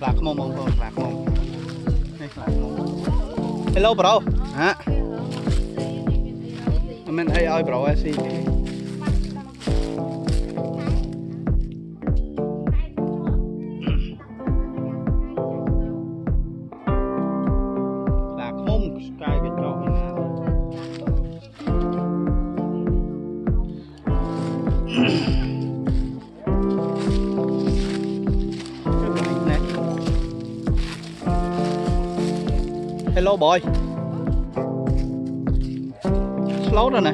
ខ្លាឃ្មុំបងប្អូនខ្លាឃ្មុំនេះខ្លាឃ្មុំ Hello bro ហ៎មិនអីឲ្យ bro ស៊ីទេ hello boy lấu rồi nè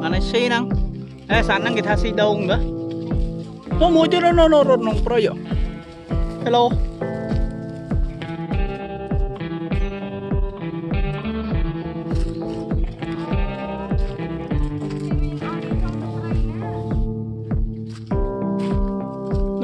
mà này xí năng ê sẵn năng người ta xí đâu nữa có mùi chứ nó nó nó nó nó pro hello